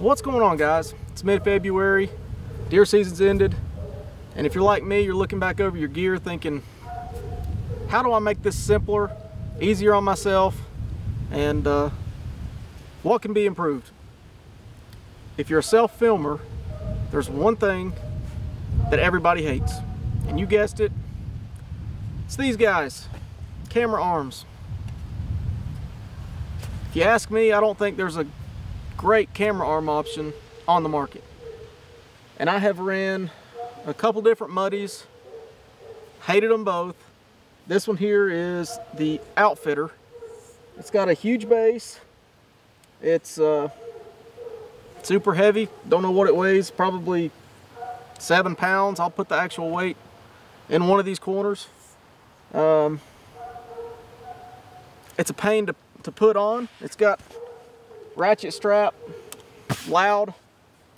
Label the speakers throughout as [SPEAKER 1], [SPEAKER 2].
[SPEAKER 1] What's going on guys? It's mid-February, deer season's ended, and if you're like me, you're looking back over your gear thinking, how do I make this simpler, easier on myself, and uh, what can be improved? If you're a self-filmer, there's one thing that everybody hates, and you guessed it, it's these guys, camera arms. If you ask me, I don't think there's a great camera arm option on the market. And I have ran a couple different muddies, hated them both. This one here is the Outfitter. It's got a huge base. It's uh, super heavy. Don't know what it weighs, probably seven pounds. I'll put the actual weight in one of these corners. Um, it's a pain to, to put on. It's got ratchet strap, loud.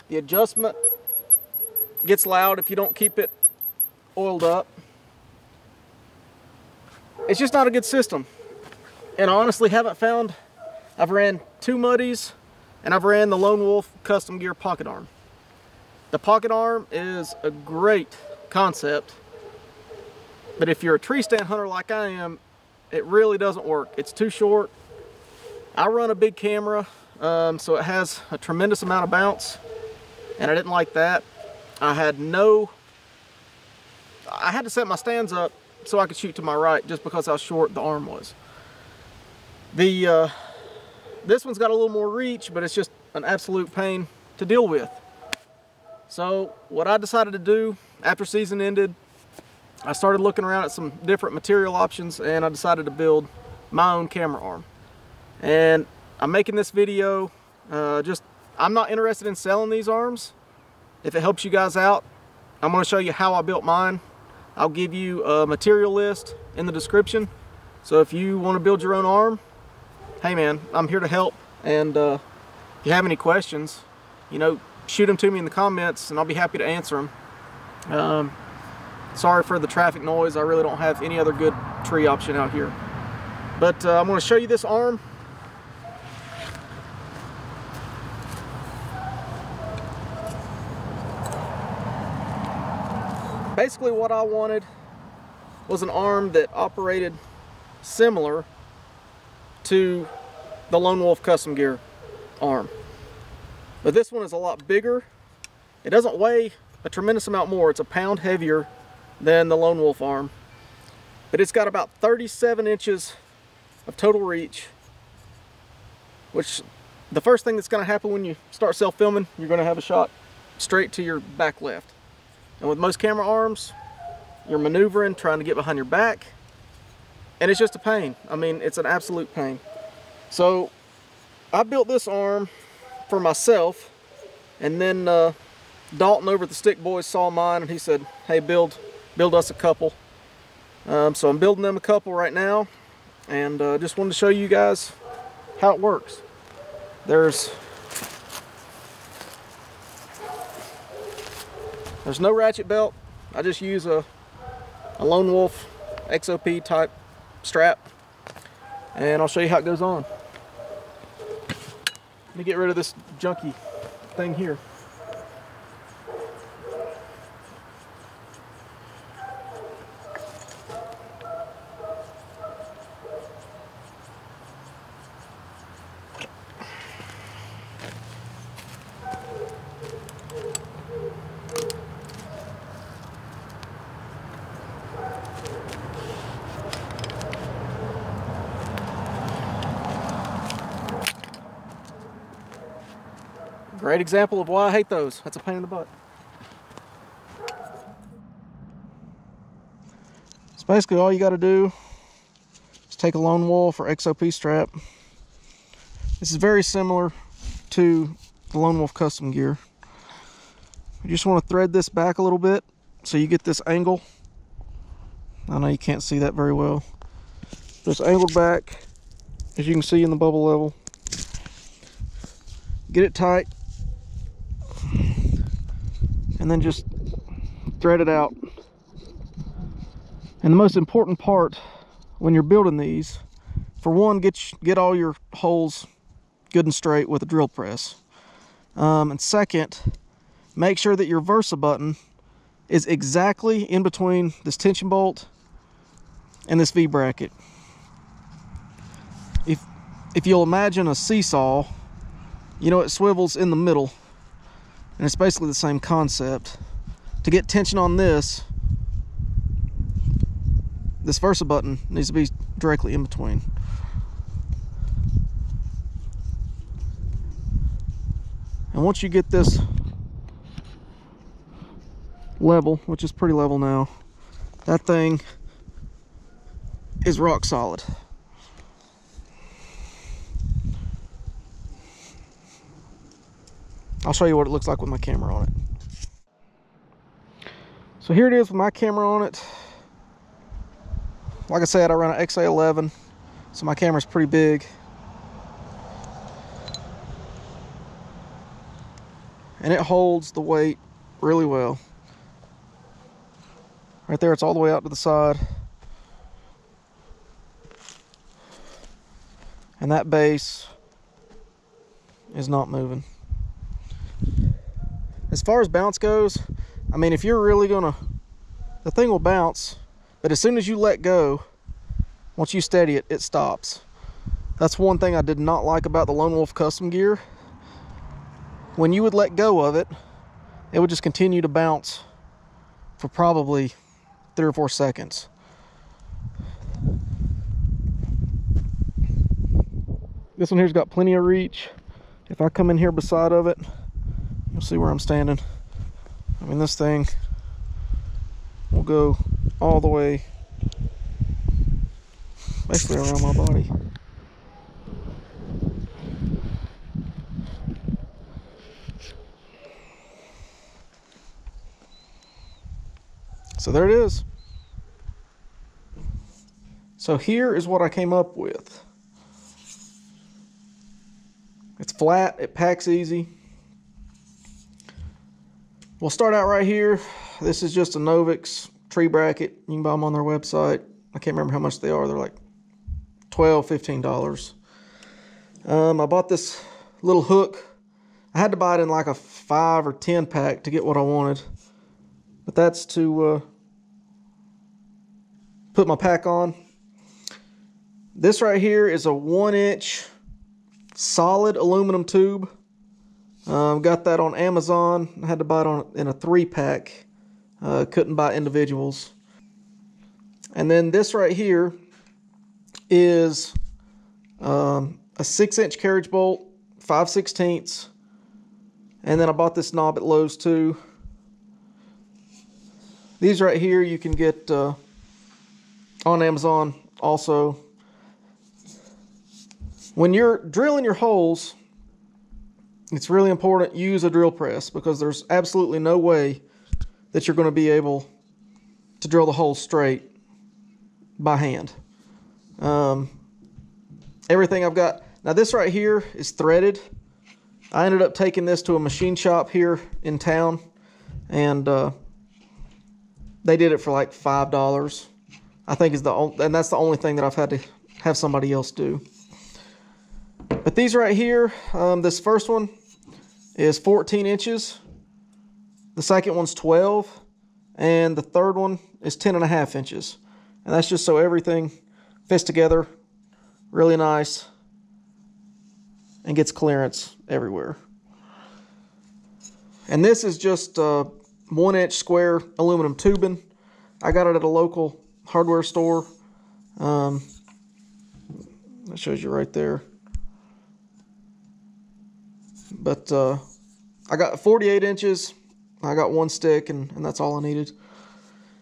[SPEAKER 1] The adjustment gets loud if you don't keep it oiled up. It's just not a good system. And I honestly haven't found, I've ran two muddies and I've ran the Lone Wolf Custom Gear Pocket Arm. The Pocket Arm is a great concept, but if you're a tree stand hunter like I am, it really doesn't work. It's too short. I run a big camera um, so it has a tremendous amount of bounce and I didn't like that. I had no, I had to set my stands up so I could shoot to my right just because how short the arm was. The, uh, this one's got a little more reach, but it's just an absolute pain to deal with. So what I decided to do after season ended, I started looking around at some different material options and I decided to build my own camera arm. And I'm making this video uh, just, I'm not interested in selling these arms. If it helps you guys out, I'm going to show you how I built mine. I'll give you a material list in the description. So if you want to build your own arm, hey man, I'm here to help. And uh, if you have any questions, you know, shoot them to me in the comments and I'll be happy to answer them. Um, sorry for the traffic noise. I really don't have any other good tree option out here. But uh, I'm going to show you this arm basically what I wanted was an arm that operated similar to the Lone Wolf Custom Gear arm. But this one is a lot bigger. It doesn't weigh a tremendous amount more. It's a pound heavier than the Lone Wolf arm. But it's got about 37 inches of total reach, which the first thing that's gonna happen when you start self-filming, you're gonna have a shot straight to your back left. And with most camera arms, you're maneuvering, trying to get behind your back, and it's just a pain. I mean, it's an absolute pain. So I built this arm for myself, and then uh, Dalton over at the Stick Boys saw mine, and he said, hey, build, build us a couple. Um, so I'm building them a couple right now, and uh, just wanted to show you guys how it works. There's There's no ratchet belt. I just use a, a Lone Wolf XOP type strap. And I'll show you how it goes on. Let me get rid of this junky thing here. Great example of why I hate those. That's a pain in the butt. So basically all you got to do is take a Lone Wolf or XOP strap. This is very similar to the Lone Wolf custom gear. You just want to thread this back a little bit so you get this angle. I know you can't see that very well. Just angled back as you can see in the bubble level. Get it tight and then just thread it out. And the most important part when you're building these, for one, get, get all your holes good and straight with a drill press. Um, and second, make sure that your Versa button is exactly in between this tension bolt and this V bracket. If, if you'll imagine a seesaw, you know it swivels in the middle and it's basically the same concept. To get tension on this, this Versa button needs to be directly in between. And once you get this level, which is pretty level now, that thing is rock solid. I'll show you what it looks like with my camera on it. So here it is with my camera on it. Like I said, I run an XA11, so my camera's pretty big. And it holds the weight really well. Right there, it's all the way out to the side. And that base is not moving. As far as bounce goes, I mean, if you're really gonna, the thing will bounce, but as soon as you let go, once you steady it, it stops. That's one thing I did not like about the Lone Wolf custom gear. When you would let go of it, it would just continue to bounce for probably three or four seconds. This one here's got plenty of reach. If I come in here beside of it, you'll see where I'm standing. I mean, this thing will go all the way basically around my body. So there it is. So here is what I came up with. It's flat, it packs easy. We'll start out right here. This is just a Novix tree bracket. You can buy them on their website. I can't remember how much they are. They're like 12 $15. Um, I bought this little hook. I had to buy it in like a 5 or 10 pack to get what I wanted. But that's to uh, put my pack on. This right here is a one inch solid aluminum tube. Um, got that on Amazon. I had to buy it on in a three pack. Uh, couldn't buy individuals. And then this right here is um, a six inch carriage bolt, 5 16ths. And then I bought this knob at Lowe's too. These right here you can get uh, on Amazon also. When you're drilling your holes, it's really important use a drill press because there's absolutely no way that you're going to be able to drill the hole straight by hand. Um, everything I've got now this right here is threaded. I ended up taking this to a machine shop here in town and uh, they did it for like five dollars I think is the only, and that's the only thing that I've had to have somebody else do. But these right here, um, this first one is 14 inches. The second one's 12. And the third one is 10 and a half inches. And that's just so everything fits together really nice and gets clearance everywhere. And this is just uh, one inch square aluminum tubing. I got it at a local hardware store. Um, that shows you right there. But uh, I got 48 inches. I got one stick, and, and that's all I needed.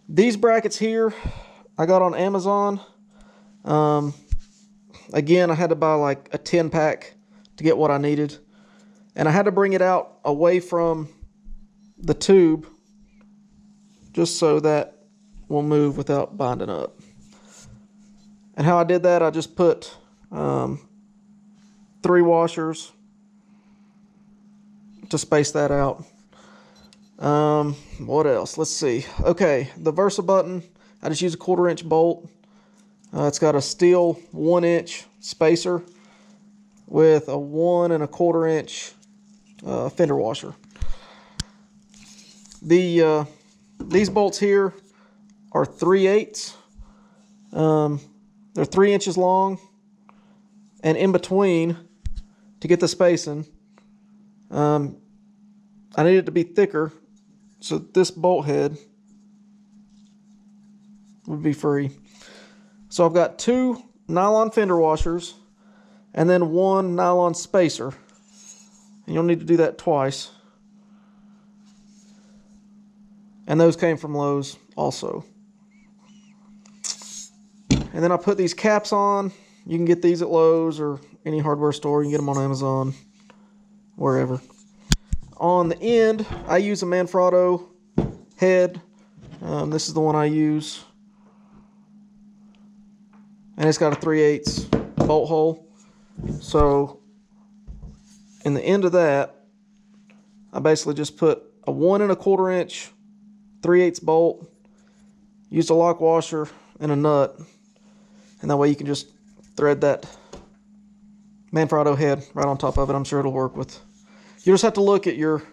[SPEAKER 1] These brackets here, I got on Amazon. Um, again, I had to buy like a 10 pack to get what I needed. And I had to bring it out away from the tube just so that will move without binding up. And how I did that, I just put um, three washers to space that out. Um, what else? Let's see. Okay, the Versa button, I just use a quarter inch bolt. Uh, it's got a steel one inch spacer with a one and a quarter inch uh, fender washer. The uh, these bolts here are 3 eighths. Um, they're three inches long, and in between, to get the spacing, um, I need it to be thicker. So this bolt head would be free. So I've got two nylon fender washers and then one nylon spacer. And you'll need to do that twice. And those came from Lowe's also. And then I put these caps on. You can get these at Lowe's or any hardware store. You can get them on Amazon, wherever. On the end, I use a Manfrotto head. Um, this is the one I use. And it's got a 3 8 bolt hole. So, in the end of that, I basically just put a one and a quarter inch 3 8 bolt, used a lock washer and a nut, and that way you can just thread that Manfrotto head right on top of it. I'm sure it'll work with. You just have to look at your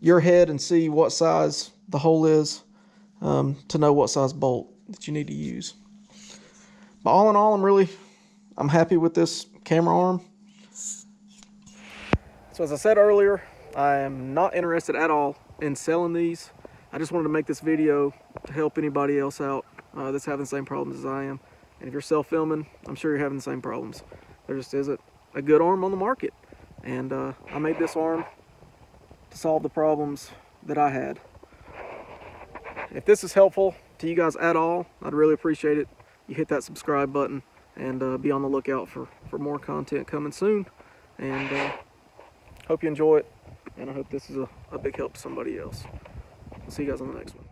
[SPEAKER 1] your head and see what size the hole is um, to know what size bolt that you need to use. But all in all, I'm really I'm happy with this camera arm. So as I said earlier, I am not interested at all in selling these. I just wanted to make this video to help anybody else out uh, that's having the same problems as I am. And if you're self-filming, I'm sure you're having the same problems. There just isn't a good arm on the market. And uh, I made this arm to solve the problems that I had. If this is helpful to you guys at all, I'd really appreciate it. You hit that subscribe button and uh, be on the lookout for, for more content coming soon. And uh, hope you enjoy it. And I hope this is a, a big help to somebody else. I'll see you guys on the next one.